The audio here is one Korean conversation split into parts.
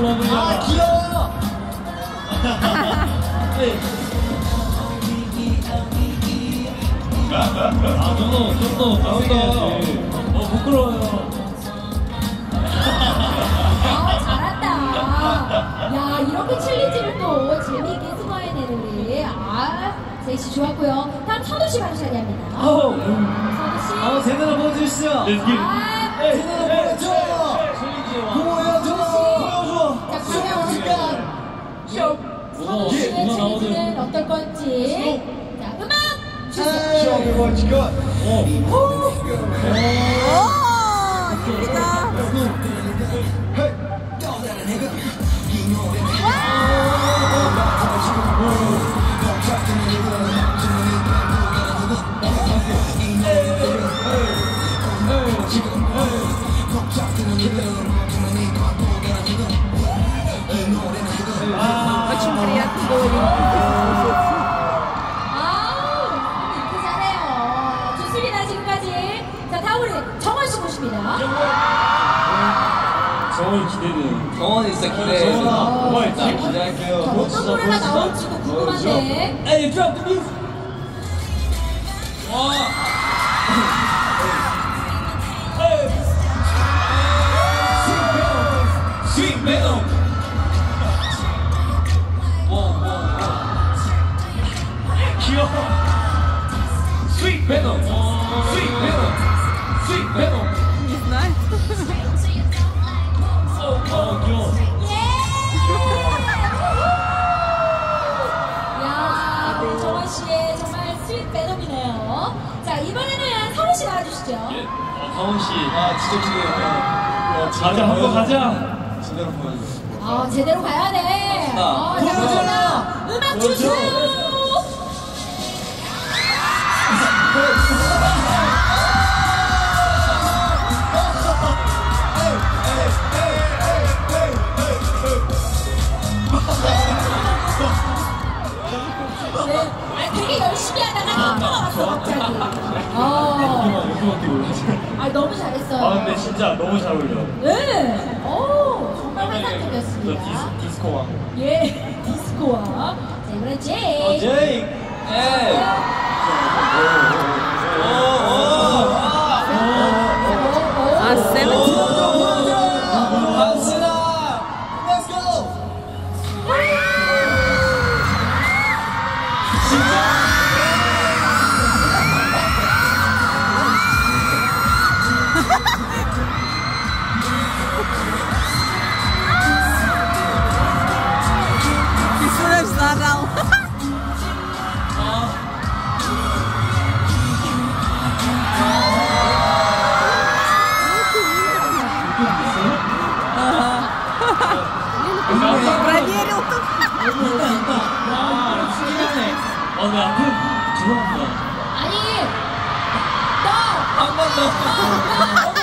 lovely하다. 아 귀여워. 네. 아, 저도 좀더 나오다야지. 어, 부끄러워요. 아, 잘한다. 야, 이렇게 챌린지를 또 재미있게 승화해내는 우리. 아, 제이씨 좋았고요. 다음 선우 씨 바로 차례합니다. 아우. 선우 씨. 아 제대로 보여주시죠. 아, 제대로 보여줘. 보여 어, 예. 네, 음악 나오는 어떨 건지. 자, 음악 주세요. Show me what you got. 어. 오, 이쁘다. 지금 걱정되는 이름 다음 우리 정원 씨 모십니다. 정말 기대돼요. 정원이 진짜 기대해. 정원아, 뭐가 있지? 자, 기대할게요. 어떤 노래가 나올지도 궁금한데. 에이, drop the music. 와. Sweet Venom. 와, 와, 와. 귀여워. Sweet Venom. Sweet Venom. Sweet Venom. Не знаю. 어, 어, 귀여워. 야, 우리 정원 씨의 정말 스윗 매너이네요. 자, 이번에는 서울 씨 나와주시죠. 예, 어, 가온 씨. 아 진짜 기대해. 가자, 한번 가자. 제대로 보여줘. 아, 제대로 가야 돼. 자, 어, 자, 보여줘. 그러면 음악 보여줘. 주세요. 어, 이거밖에 몰랐어. 아 너무 잘했어요. 아, 근데 진짜 너무 잘 어울려. 네, 오 정말 저 환상적이었습니다. 디스, 디스코 왕. 예, 디스코와 자 이번엔 제이. 제이. 예. 죄송합니다. 아니, 너 한번 더.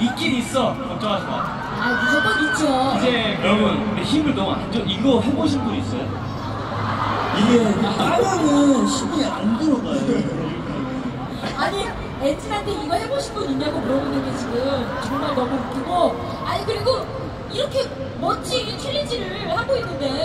있긴 있어. 걱정하지 마. 아 무조건 있죠. 이제 여러분, 힘을 너무 안 줘. 이거 해보신 분 있어요? 이게 하면은 힘이 안 들어가요. 아니 엔진한테 이거 해보신 분 있냐고 물어보는 게 지금 정말 너무 웃기고 아니 그리고 이렇게 멋진 챌린지를 하고 있는데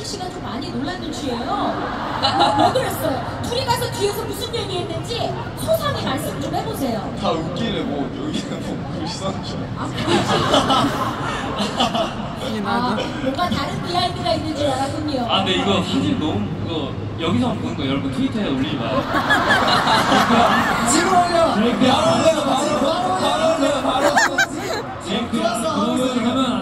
혜택 씨가 좀 많이 놀란 눈치예요. 아, 왜 그랬어요? 둘이 가서 뒤에서 무슨 얘기 했는지 소상히 말씀 좀 해보세요. 다 웃기네, 뭐. 여기는 뭐, 불쌍하죠. 아, 아, 뭔가 다른 비하인드가 있는 줄 알았군요. 아, 근데 이거 사실 너무, 이거, 여기서만 보는 거 여러분 트위터에 올리지 마요. 지금 올려. 그러니까 바로 올려. 바로 올려. 바로 올려.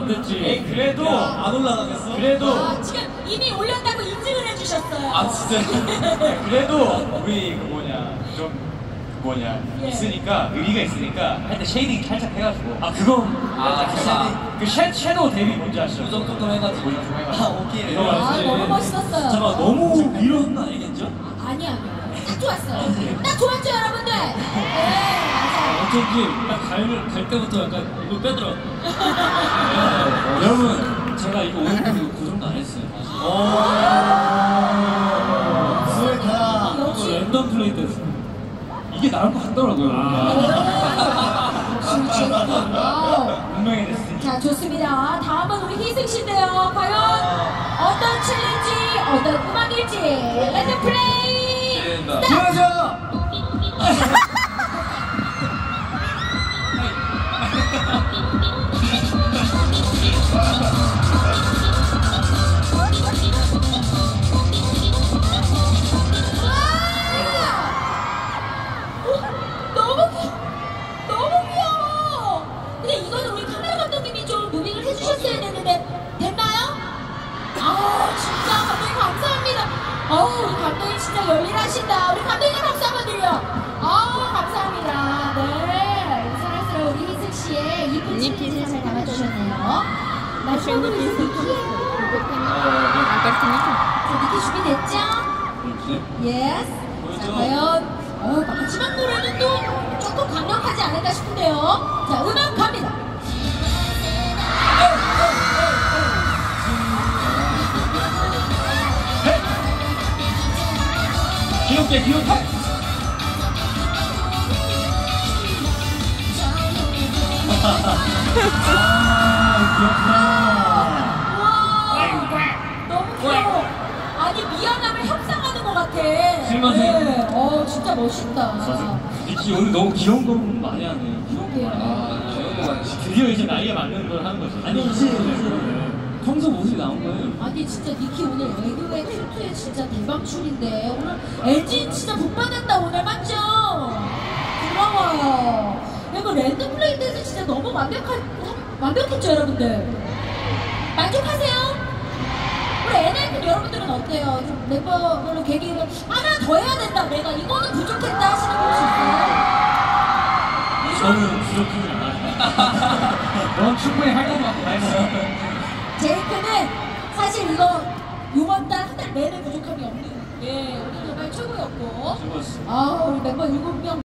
그거는 하면 안 됐지. 그래도, 안 올라가겠어? 그래도, 아, 지금 이미 올렸다고 인증을 해주셨어요. 아, 진짜. 그래도, 우리 그 뭐냐, 좀, 뭐냐 예. 있으니까 의미가 있으니까 할 때 쉐이딩 살짝 해가지고 아 그거 아, 그 쉐, 섀도우 데뷔 뭔지 아시죠? 무조건 해가지고 아, 오케이 이거 아? 너무 멋있었어요. 잠깐 너무 밀어한 거 아니겠죠? 아니, 아니. 딱 좋았어요. 딱 좋았죠, 여러분들? 네, 어쩐지 딱 갈, 갈 때부터 약간 이거 빼더라. 여러분 제가 이거 오늘 그, 그 정도 안 했어요. 아, 이거. 랜덤 플레이 때 이게 나올 것 같더라고요. 역시 재밌군. 와우. 운명의 destiny 자, 좋습니다. 다음은 우리 희승 씨인데요. 과연 어떤 챌린지, 어떤 음악일지, 랜덤 플레이! 스타트! 열일하신다. 우리 감독님 박수 한번 드려. 아 어, 감사합니다. 네. 사랑스러운 우리 희승 씨의 이쁜 칭찬을 담아주셨네요. 마지막으로 이제 니키예요. 자, 니키 준비됐죠? yes. 그렇죠. 자, 과연, 어, 마지막 노래는 또 조금 강력하지 않을까 싶은데요. 자, 음악 가! 귀엽게 귀엽게. 아 우와, 너무 귀여워. 아니, 미안함을 협상하는 것 같아. 실망해. 네, 어, 진짜 멋있다. 귀엽다. 니키 오늘 너무 귀여운 거 많이 하네. 아 저런 거 많이 시키네 드디어 이제 나이에 맞는 걸 하는 거지. 아니 이제 평소 모습이 나온 거예요. 아니 진짜 니키 오늘 애교의 큐트에 진짜 대방출인데 오늘 LG 진짜 복 받았다 오늘 맞죠? 부러워요. 이거 랜덤 플레이 때서 진짜 너무 완벽한 완벽했죠 여러분들? 만족하세요? 우리 NIT 여러분들은 어때요? 좀 멤버별로 계기가 하나 더 해야 된다 내가 이거는 부족했다 하시는 분이 있어요? 저는 부족하진 않아요. 넌 충분히 할 것만 다 했어. 제이크는 사실 이거 요번 달 한 달 내내 부족함이 없는 예 오늘 정말 최고였고. 아 우리 멤버 일곱 명